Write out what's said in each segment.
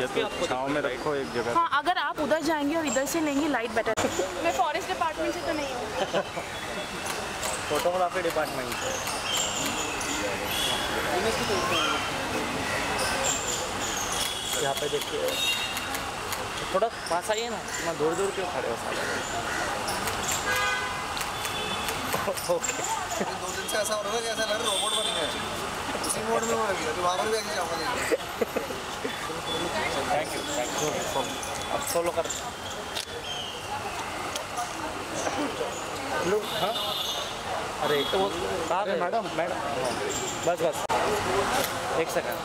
ये तो छाँव में रखो एक जगह। हाँ अगर आप उधर जाएँगे और इधर से लेंगे लाइट बेटर मैं फॉरेस्ट डिपार्टमेंट से तो नहीं हूँ। फोटोग्राफी डिपार्टमेंट से। यहाँ पे देखिए। थोड़ा पास आइए ना इतना दूर दूर क्यों खड़े हो साले? ओके दो दिन से ऐसा हो रहा है कि ऐसा लग रहा है रोबोट बन गया उसी मोड में वो अभी अभी वहाँ पर भी ऐसे जाऊँगा। थैंक यू थैंक यू अब सोलो कर लो हाँ अरे तो वो कहाँ गए मैडम मैडम। बस बस। एक सेकंड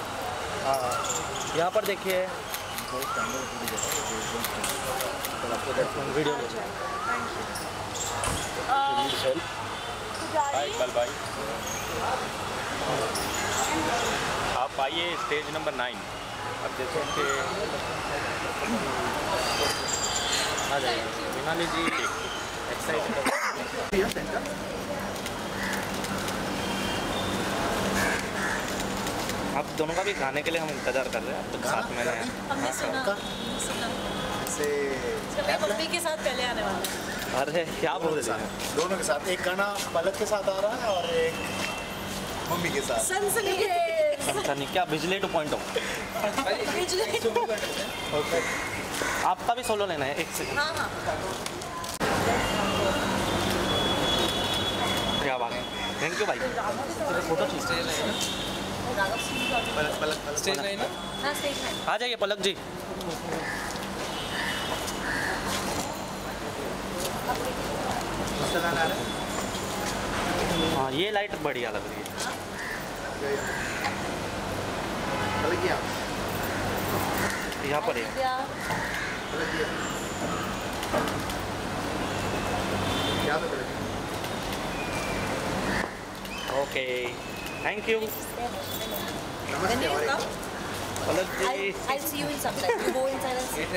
हाँ यहाँ पर देखिए। वीडियो बाय कल बाय आप आइए स्टेज नंबर नाइन अब जैसे कि आ जाइए। मिनाली जी एक्साइटेड आप दोनों का भी गाने के लिए हम इंतज़ार कर रहे हैं। आप तो साथ में हैं। हमने सुना सुना। से मैं मम्मी के साथ पहले आने वाला हूँ। अरे क्या बोल रहे हैं? दोनों के साथ। एक गाना पलक के साथ आ रहा है और एक मम्मी के साथ। सनसनीखेज अच्छा नहीं क्या बिजली टू पॉइंट हो आपका भी सोलो लेना है एक से। हाँ हाँ। क्या बात है। थैंक यू भाई फ़ोटो खींचते हाँ आ जाइए पलक जी। हाँ ये लाइट बढ़िया लग रही है। Okay. Thank you. I'll, I'll see you in some time. Go inside and see.